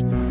you